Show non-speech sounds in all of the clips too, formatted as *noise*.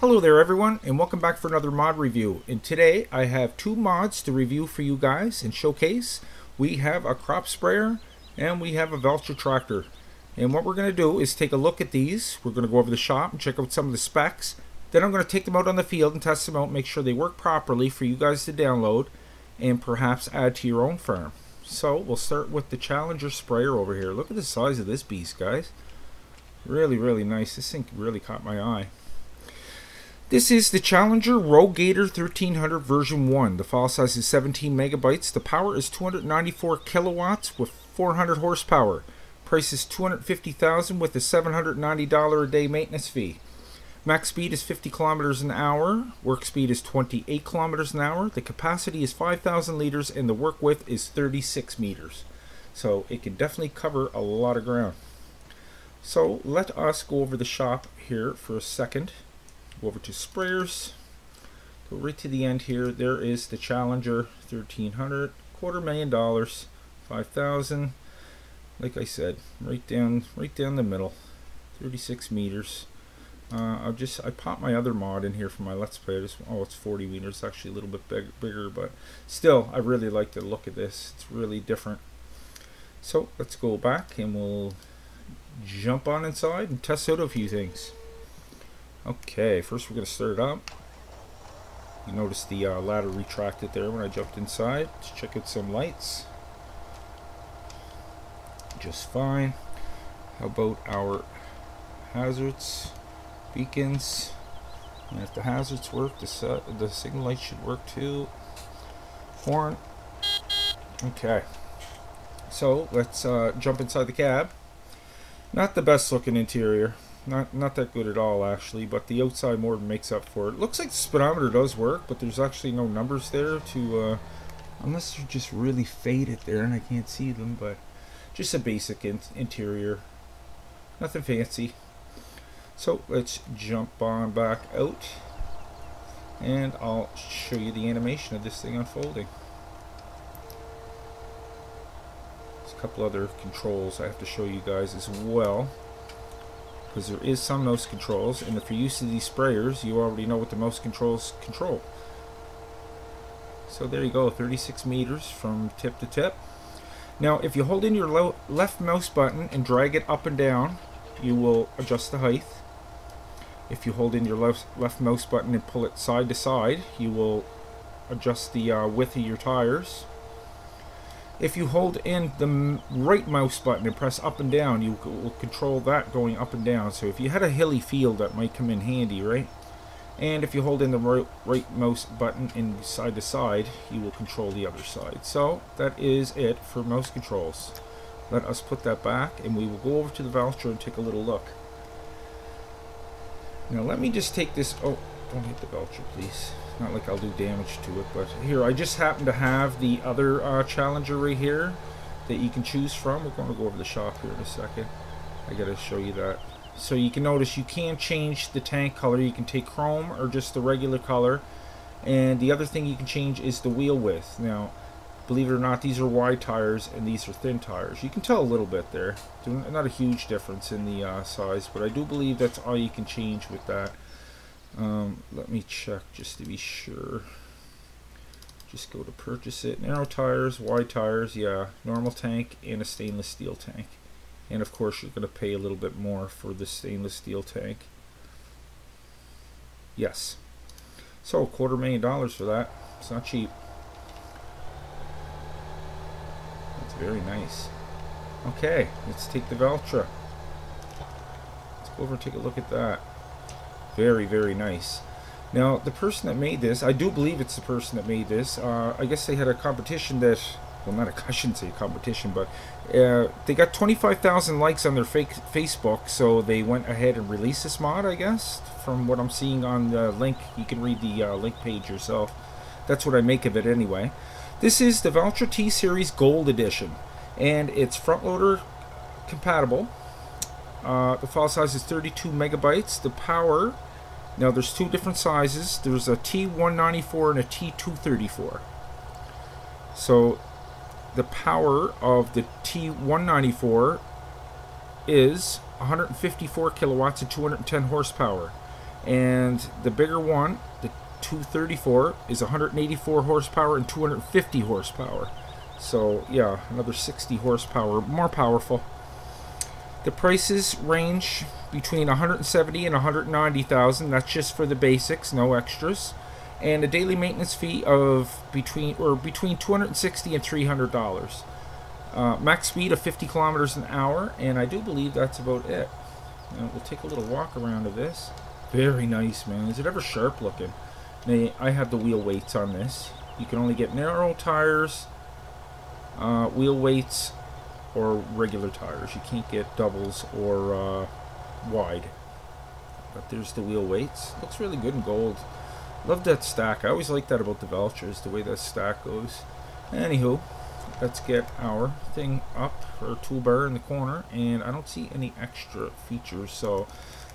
Hello there everyone and welcome back for another mod review and today I have two mods to review for you guys and showcase. We have a crop sprayer and we have a Valtra tractor and what we're going to do is take a look at these. We're going to go over the shop and check out some of the specs. Then I'm going to take them out on the field and test them out make sure they work properly for you guys to download and perhaps add to your own farm. So we'll start with the Challenger sprayer over here. Look at the size of this beast guys. Really really nice. This thing really caught my eye. This is the Challenger RoGator 1300 version 1. The file size is 17 megabytes. The power is 294 kilowatts with 400 horsepower. Price is 250,000 with a $790 a day maintenance fee. Max speed is 50 kilometers an hour. Work speed is 28 kilometers an hour. The capacity is 5,000 liters and the work width is 36 meters. So it can definitely cover a lot of ground. So let us go over the shop here for a second. Go over to sprayers. Go right to the end here. There is the Challenger 1300, quarter million dollars, 5,000. Like I said, right down, right down the middle, 36 meters. Uh, I'll just I popped my other mod in here for my Let's Play. Just, oh, it's 40 meters, actually a little bit big, bigger, but still, I really like the look of this. It's really different. So let's go back and we'll jump on inside and test out a few things. Okay, first we're going to start it up. You notice the uh, ladder retracted there when I jumped inside. Let's check out some lights. Just fine. How about our hazards, beacons? And if the hazards work, the, the signal light should work too. Horn. Okay. So let's uh, jump inside the cab. Not the best looking interior. Not not that good at all, actually, but the outside more makes up for it. Looks like the speedometer does work, but there's actually no numbers there to, uh, unless they're just really faded there and I can't see them, but just a basic in interior. Nothing fancy. So let's jump on back out and I'll show you the animation of this thing unfolding. There's a couple other controls I have to show you guys as well because there is some mouse controls and if you're used to these sprayers you already know what the mouse controls control. So there you go 36 meters from tip to tip. Now if you hold in your left mouse button and drag it up and down you will adjust the height. If you hold in your left, left mouse button and pull it side to side you will adjust the uh, width of your tires if you hold in the right mouse button and press up and down, you will control that going up and down. So if you had a hilly field, that might come in handy, right? And if you hold in the right, right mouse button and side to side, you will control the other side. So that is it for mouse controls. Let us put that back and we will go over to the Valtra and take a little look. Now let me just take this, oh, don't hit the Valtra please not like I'll do damage to it, but here, I just happen to have the other uh, Challenger right here that you can choose from. We're going to go over the shop here in a second. I got to show you that. So you can notice you can change the tank color. You can take chrome or just the regular color. And the other thing you can change is the wheel width. Now, believe it or not, these are wide tires and these are thin tires. You can tell a little bit there. Not a huge difference in the uh, size, but I do believe that's all you can change with that. Um, let me check just to be sure. Just go to purchase it. Narrow tires, wide tires, yeah. Normal tank and a stainless steel tank. And of course you're going to pay a little bit more for the stainless steel tank. Yes. So a quarter million dollars for that. It's not cheap. That's very nice. Okay, let's take the Valtra. Let's go over and take a look at that. Very, very nice. Now, the person that made this, I do believe it's the person that made this. Uh, I guess they had a competition that, well, not a, *laughs* I shouldn't say competition, but uh, they got 25,000 likes on their fake Facebook, so they went ahead and released this mod, I guess. From what I'm seeing on the link, you can read the uh, link page yourself. That's what I make of it anyway. This is the Valtra T-Series Gold Edition, and it's front loader compatible. Uh, the file size is 32 megabytes. The power now there's two different sizes. There's a T194 and a T234. So the power of the T194 is 154 kilowatts and 210 horsepower. And the bigger one, the 234, is 184 horsepower and 250 horsepower. So yeah, another 60 horsepower, more powerful. The prices range between 170 and 190,000. That's just for the basics, no extras. And a daily maintenance fee of between or between 260 and 300 dollars. Uh, max speed of 50 kilometers an hour, and I do believe that's about it. Now we'll take a little walk around of this. Very nice, man. Is it ever sharp looking? Now, I have the wheel weights on this. You can only get narrow tires, uh, wheel weights, or regular tires. You can't get doubles or uh, wide. But there's the wheel weights. Looks really good in gold. Love that stack. I always like that about the Valtras, the way that stack goes. Anywho, let's get our thing up, our toolbar in the corner, and I don't see any extra features, so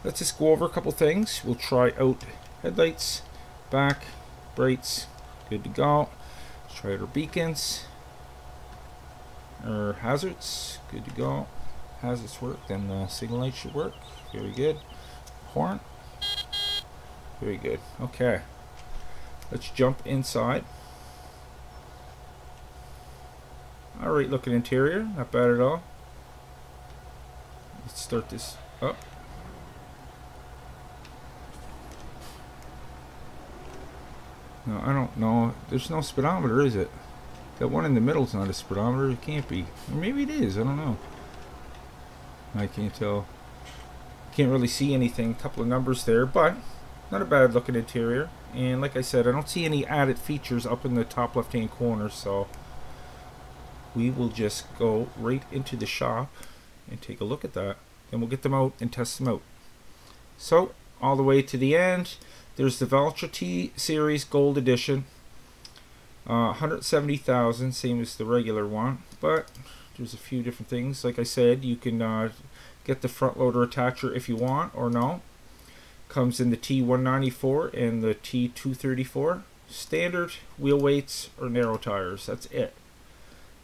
let's just go over a couple things. We'll try out headlights, back, brights, good to go. Let's try out our beacons or hazards, good to go. Hazards work, then the signal light should work. Very good. Horn, very good. Okay, let's jump inside. Alright looking interior, not bad at all. Let's start this up. No, I don't know. There's no speedometer, is it? That one in the middle is not a speedometer. It can't be. Or maybe it is. I don't know. I can't tell. Can't really see anything. A couple of numbers there, but not a bad looking interior. And like I said, I don't see any added features up in the top left hand corner, so we will just go right into the shop and take a look at that. And we'll get them out and test them out. So, all the way to the end, there's the Valtra T Series Gold Edition. Uh, 170,000, same as the regular one, but there's a few different things. Like I said, you can uh, get the front loader attacher if you want or no. Comes in the T194 and the T234. Standard wheel weights or narrow tires. That's it.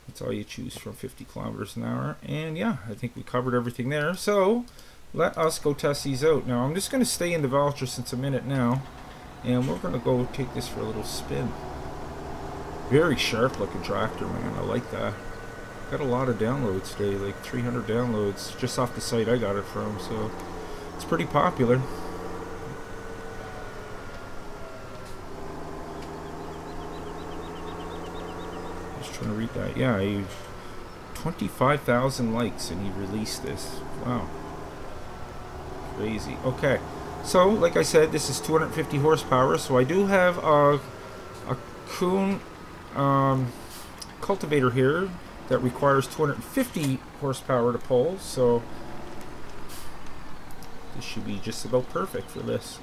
That's all you choose from 50 kilometers an hour. And yeah, I think we covered everything there. So let us go test these out. Now I'm just going to stay in the Valtra since a minute now. And we're going to go take this for a little spin. Very sharp looking tractor, man. I like that. Got a lot of downloads today, like 300 downloads just off the site I got it from, so it's pretty popular. Just trying to read that. Yeah, he 25,000 likes and he released this. Wow. Crazy. Okay. So, like I said, this is 250 horsepower, so I do have a, a Kuhn um, cultivator here that requires 250 horsepower to pull, so this should be just about perfect for this.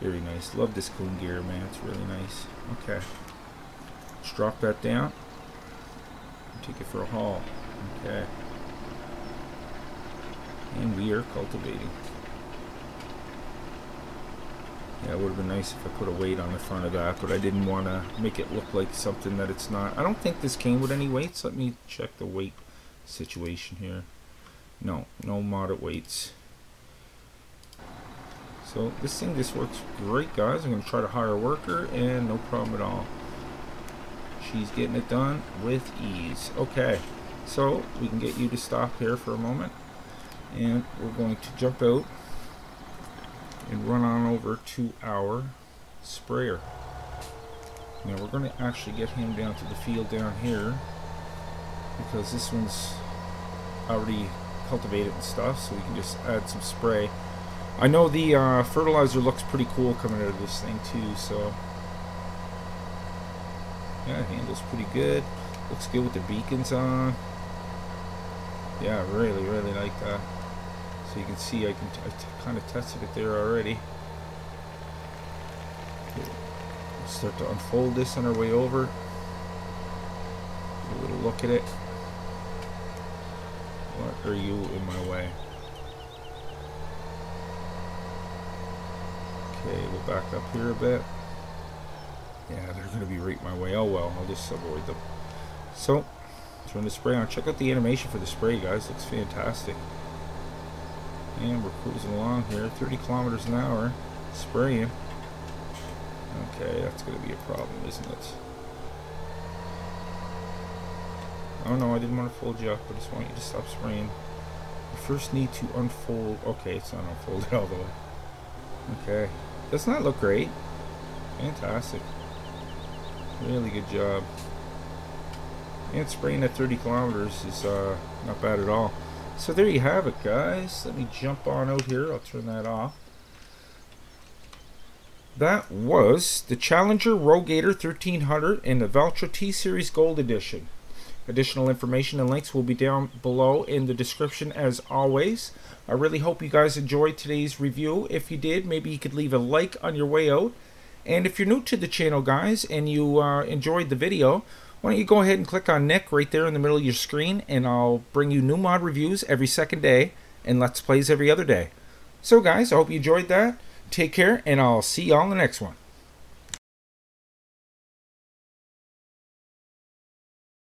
Very nice. Love this Kuhn gear, man. It's really nice. Okay. Let's drop that down. Take it for a haul. Okay. And we are cultivating. Yeah, it would have been nice if I put a weight on the front of that, but I didn't want to make it look like something that it's not. I don't think this came with any weights. Let me check the weight situation here. No, no moderate weights. So this thing just works great, guys. I'm going to try to hire a worker, and no problem at all. She's getting it done with ease. Okay, so we can get you to stop here for a moment. And we're going to jump out and run on over to our sprayer. Now we're going to actually get him down to the field down here because this one's already cultivated and stuff so we can just add some spray. I know the uh, fertilizer looks pretty cool coming out of this thing too so yeah handles pretty good looks good with the beacons on yeah really really like that so you can see I can kind of tested it there already. We'll start to unfold this on our way over. a little look at it. What are you in my way? Okay, we'll back up here a bit. Yeah, they're going to be right my way. Oh well, I'll just avoid them. So, turn the spray on. Check out the animation for the spray, guys. Looks fantastic. And we're cruising along here, 30 kilometers an hour, spraying. Okay, that's going to be a problem, isn't it? Oh no, I didn't want to fold you up. I just want you to stop spraying. You first need to unfold. Okay, it's not unfolded *laughs* all the way. Okay. Does not look great. Fantastic. Really good job. And spraying at 30 kilometers is uh, not bad at all. So there you have it, guys. Let me jump on out here. I'll turn that off. That was the Challenger Rogator 1300 in the Valtra T-Series Gold Edition. Additional information and links will be down below in the description as always. I really hope you guys enjoyed today's review. If you did, maybe you could leave a like on your way out. And if you're new to the channel, guys, and you uh, enjoyed the video, why don't you go ahead and click on Nick right there in the middle of your screen, and I'll bring you new mod reviews every second day and Let's Plays every other day. So, guys, I hope you enjoyed that. Take care, and I'll see y'all in the next one.